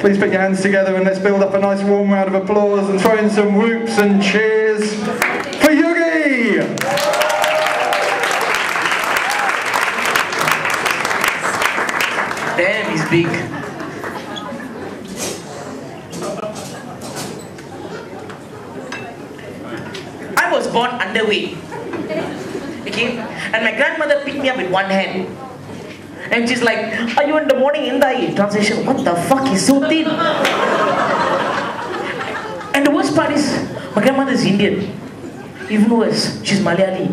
Please put your hands together and let's build up a nice warm round of applause and throw in some whoops and cheers for Yugi! Damn, he's big. I was born underweight. Okay? And my grandmother picked me up with one hand. And she's like, Are you in the morning in the translation? What the fuck? is so thin. and the worst part is, my grandmother is Indian. Even worse, she's Malayali.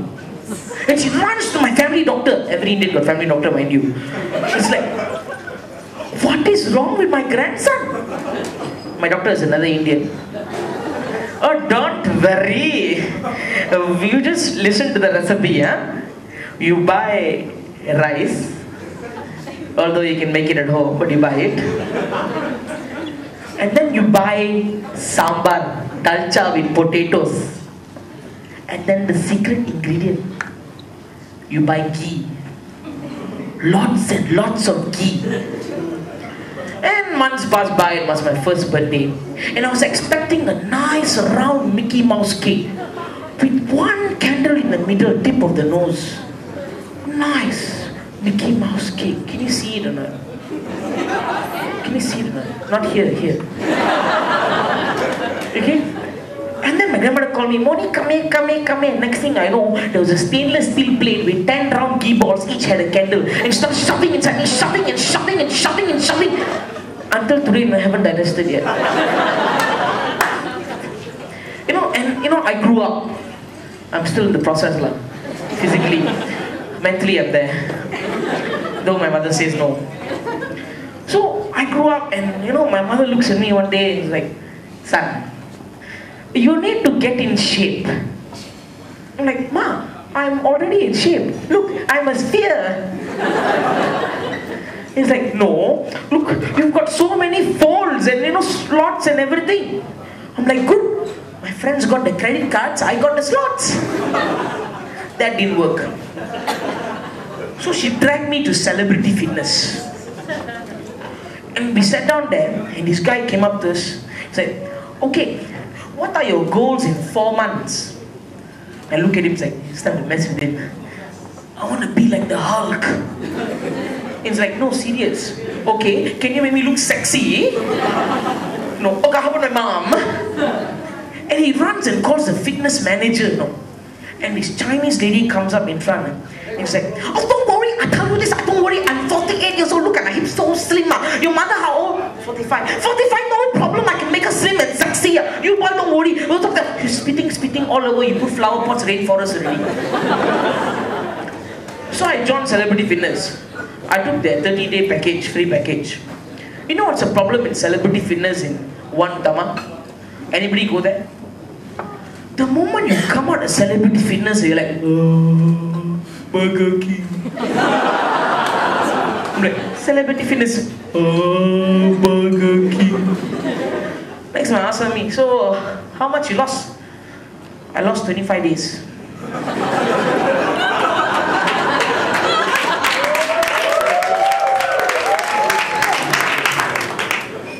And she runs to my family doctor. Every Indian got family doctor, mind you. She's like, What is wrong with my grandson? My doctor is another Indian. Oh, don't worry. You just listen to the recipe, huh? You buy rice, although you can make it at home, but you buy it. And then you buy sambar, dalcha with potatoes. And then the secret ingredient, you buy ghee. Lots and lots of ghee. And months passed by, it was my first birthday. And I was expecting a nice round Mickey Mouse cake with one candle in the middle, tip of the nose. Nice Mickey Mouse cake. Can you see it or not? Can you see it or not? Not here, here. Okay? And then my grandmother called me, Moni, come here, come here, come here. Next thing I know, there was a stainless steel plate with 10 round ghee balls, each had a candle. And she started shoving inside me, shoving and shoving and shoving and shoving. Until today, I haven't digested yet. you know, and you know, I grew up. I'm still in the process, lah. Physically. Mentally, I'm there. Though my mother says no. So I grew up, and you know, my mother looks at me one day and is like, son, you need to get in shape. I'm like, Ma, I'm already in shape. Look, I'm a sphere. He's like, no, look, you've got so many folds and you know slots and everything. I'm like, good. My friends got the credit cards, I got the slots. That didn't work. So she dragged me to celebrity fitness. And we sat down there, and this guy came up to us. Said, Okay, what are your goals in four months? I look at him, it's like, it's time to mess with him. I want to be like the Hulk. He's like, no, serious. Okay, can you make me look sexy? No, okay, how about my mom? And he runs and calls the fitness manager, no. And this Chinese lady comes up in front and he's like, oh, I tell you this, I don't worry, I'm 48 years old, look at my hips so slim. ah. Your mother how old? 45. 45, no problem, I can make her slim and sexy. ah. You boy, don't worry. We'll talk that. He's spitting, spitting all over, you put flower pots, rainforest already. So I joined Celebrity Fitness. I took their 30 day package, free package. You know what's the problem in Celebrity Fitness in One Utama? Anybody go there? The moment you come out of Celebrity Fitness, you're like, oh, Burger King. I'm like, Celebrity Fitness, oh, Burger King. Next one, answer me. So, how much you lost? I lost 25 days.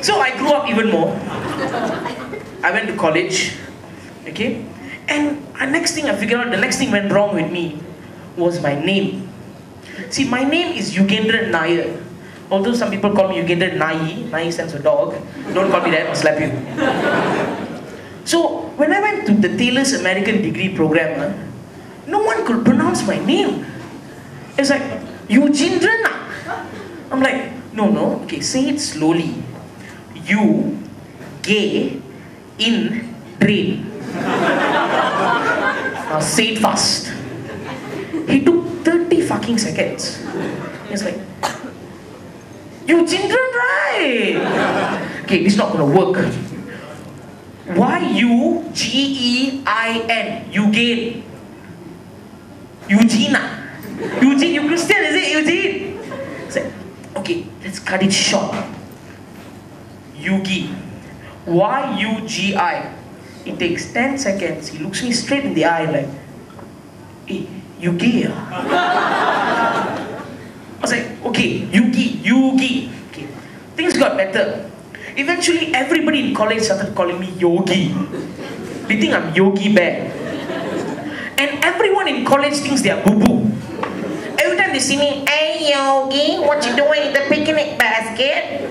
So I grew up even more. I went to college, okay? And the next thing I figured out, the next thing went wrong with me was my name. See, my name is Yugendran Nair. Although some people call me Yugendran Nai, Nai stands for dog. Don't call me that, I'll slap you. So, when I went to the Taylor's American degree program, no one could pronounce my name. It's like, Eugene I'm like, no, no, okay, say it slowly. You, gay, in, drain. Now say it fast. He took 30 fucking seconds. He's like, you children, right? Okay, this is not gonna work. Y-U-G-E-I-N, Eugene. Eugenia. Eugene, you Christian, is it Eugene? It's like, okay, let's cut it short. Yugi. Y-U-G-I. It takes 10 seconds. He looks me straight in the eye like, hey, ah." Okay, Yugi, Yugi. Okay. Things got better. Eventually, everybody in college started calling me Yogi. They think I'm Yogi Bear. And everyone in college thinks they are boo boo. Every time they see me, hey Yogi, what you doing in the picnic basket?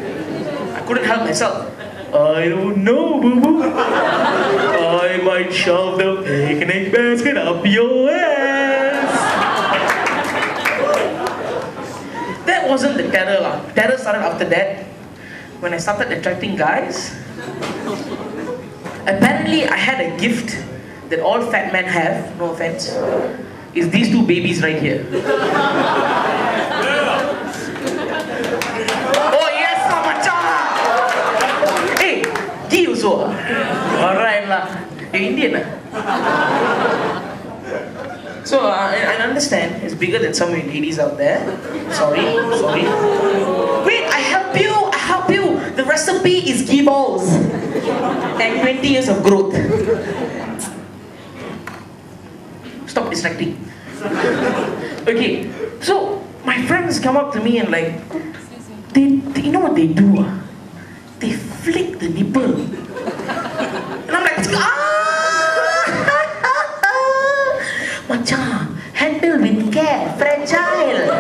I couldn't help myself. I don't know, boo boo. I might shove the picnic basket up your ass. That wasn't the terror, lah. Terror started after that when I started attracting guys. Apparently, I had a gift that all fat men have, no offense, is these two babies right here. oh yes, macam. Hey, G also. ah? Alright lah. You're Indian ah? So uh, I, I understand it's bigger than some ladies out there. Sorry, sorry. Wait, I help you, I help you. The recipe is ghee balls and 20 years of growth. Stop distracting. Okay, so my friends come up to me and like, they, they- you know what they do? ah? They flick the nipple. And I'm like, ah! Macam, handle with care, fragile.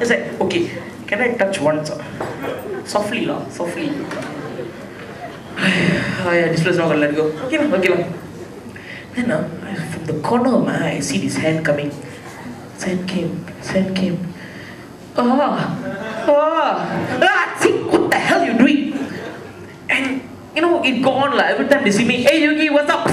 It's like, okay, can I touch once? Softly lah, softly. oh yeah, this place not gonna let go. Okay lah, okay lah. Then uh, from the corner of my eye, I see this hand coming. His hand came, his hand came. Ah, ah, ah, see, what the hell you doing? And you know, it go on lah. Every time they see me, hey Yogi, what's up?